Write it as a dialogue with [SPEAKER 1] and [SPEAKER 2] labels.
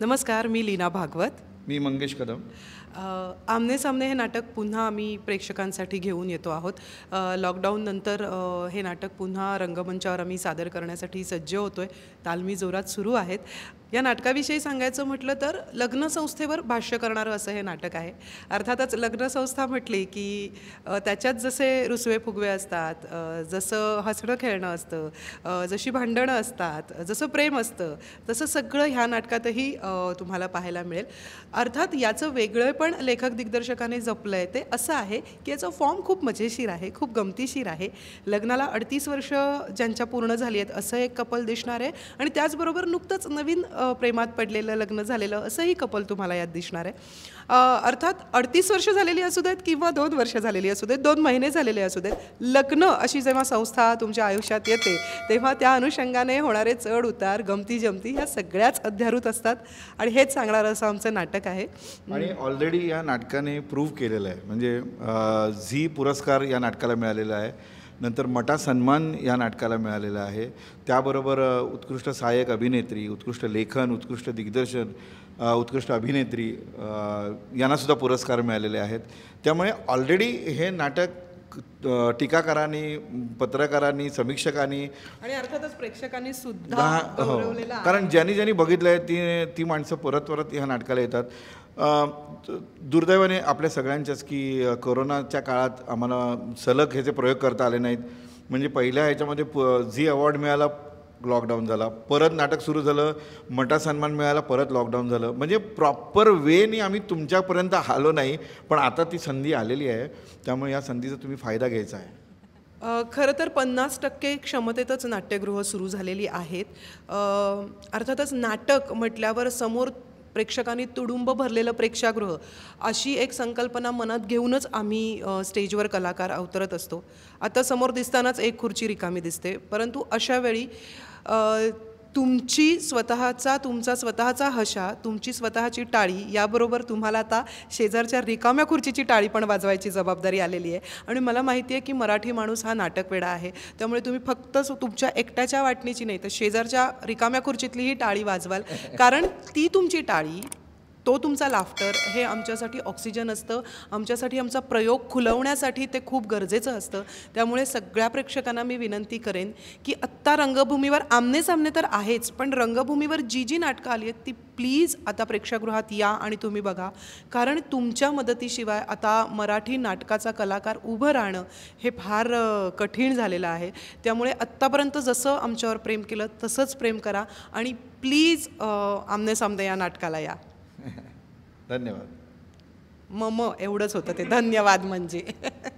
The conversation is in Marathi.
[SPEAKER 1] नमस्कार मी लीना भागवत.
[SPEAKER 2] मी मंगेश कदम.
[SPEAKER 1] आमने सामने हे नाटक पुन्हा आम्ही प्रेक्षकांसाठी घेऊन येतो आहोत. लॉकडाऊननंतर हे नाटक पुन्हा रंगमंचावर आम्ही सादर करण्यासाठी सज्ज होतो आहे तालमी जोरात सुरू आहेत. या नाटकाविषयी सांगायचं म्हटलं तर लग्नसंस्थेवर भाष्य करणारं असं हे नाटक आहे. अर्थातच लग्नसंस्था म्हटली की त्याच्यात जसे रुसवे फुगवे असतात जसं हसणं खेळणं असतं जशी भांडणं असतात जसं प्रेम असतं तसं सगळं ह्या नाटकातही तुम्हाला पाहायला मिळेल. अर्थात याचं वेगळं पण लेखक दिग्दर्शकाने जपलं आहे ते असं आहे की याचं फॉर्म खूप मजेशीर आहे खूप गमतीशीर आहे. लग्नाला अडतीस वर्ष ज्यांच्या पूर्ण झाली आहेत असं एक कपल दिसणार आहे आणि त्याचबरोबर नुकतंच नवीन प्रेमात पडलेलं लग्न झालेलं असंही कपल तुम्हाला यात दिसणार आहे. अर्थात अडतीस वर्ष झालेली असू देत किंवा दोन वर्ष झालेली असू देत दोन महिने झालेले असू देत लग्न अशी जेव्हा संस्था तुमच्या आयुष्यात येते तेव्हा त्या अनुषंगाने होणारे चढ उतार गमती जमती ह्या सगळ्याच अध्यारूत असतात. आणि हेच सांगणारं असं आमचं नाटक आहे.
[SPEAKER 2] आणि ऑलरेडी या नाटकाने प्रूव्ह केलेलं आहे. म्हणजे झी पुरस्कार या नाटकाला मिळालेला आहे. नंतर मटा सन्मान या नाटकाला मिळालेला आहे. त्याबरोबर उत्कृष्ट सहाय्यक अभिनेत्री उत्कृष्ट लेखन उत्कृष्ट दिग्दर्शन उत्कृष्ट अभिनेत्री यांनासुद्धा पुरस्कार मिळालेले आहेत. त्यामुळे ऑलरेडी हे नाटक टीकाकारांनी पत्रकारांनी समीक्षकांनी
[SPEAKER 1] आणि अर्थातच प्रेक्षकांनी सुद्धा
[SPEAKER 2] हो. कारण ज्यांनी ज्यांनी बघितलं आहे ती ती माणसं परत परत ह्या नाटकाला येतात. दुर्दैवाने आपल्या सगळ्यांच्याच की कोरोनाच्या काळात आम्हाला सलग ह्याचे प्रयोग करता आले नाहीत. म्हणजे पहिल्या ह्याच्यामध्ये प झी अवॉर्ड मिळाला लॉकडाऊन झाला. परत नाटक सुरू झालं मटा सन्मान मिळाला परत लॉकडाऊन झालं. म्हणजे प्रॉपर वेनी आम्ही तुमच्यापर्यंत आलो नाही पण आता ती संधी आलेली आहे. त्यामुळे या संधीचा तुम्ही फायदा घ्यायचा आहे.
[SPEAKER 1] खरं तर पन्नास टक्के क्षमतेतच नाट्यगृह सुरू झालेली आहेत. अर्थातच नाटक म्हटल्यावर समोर प्रेक्षकांनी तुडुंब भरलेलं प्रेक्षागृह अशी एक संकल्पना मनात घेऊनच आम्ही स्टेजवर कलाकार अवतरत असतो. आता समोर दिसतानाच एक खुर्ची रिकामी दिसते. परंतु अशावेळी तुमची स्वतःचा तुमचा स्वतःचा हशा तुमची स्वतःची टाळी याबरोबर तुम्हाला आता शेजारच्या रिकाम्या खुर्चीची टाळी पण वाजवायची जबाबदारी आलेली आहे. आणि मला माहिती आहे की मराठी माणूस हा नाटकवेडा आहे. त्यामुळे तुम्ही फक्त तुमच्या एकट्याच्या वाटणीची नाही तर शेजारच्या रिकाम्या खुर्चीतली ही टाळी वाजवाल. कारण ती तुमची टाळी तो तुमचा लाफ्टर हे आमच्यासाठी ऑक्सिजन असतं. आमच्यासाठी आमचा प्रयोग खुलवण्यासाठी ते खूप गरजेचं असतं. त्यामुळे सगळ्या प्रेक्षकांना मी विनंती करेन की आत्ता रंगभूमीवर आमने सामने तर आहेच पण रंगभूमीवर जी जी नाटकं आली आहेत ती प्लीज आता प्रेक्षागृहात या आणि तुम्ही बघा. कारण तुमच्या मदतीशिवाय आता मराठी नाटकाचा कलाकार उभं राहणं हे फार कठीण झालेलं आहे. त्यामुळे आत्तापर्यंत जसं आमच्यावर प्रेम केलं तसंच प्रेम करा आणि प्लीज आमने सामने या नाटकाला या.
[SPEAKER 2] धन्यवाद.
[SPEAKER 1] मम एवढंच होतं ते. धन्यवाद म्हणजे.